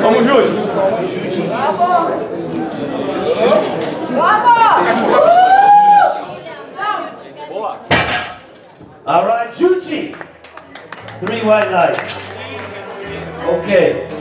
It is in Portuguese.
Vamos, Júlio. All right, Juchi. Three white lights. Okay.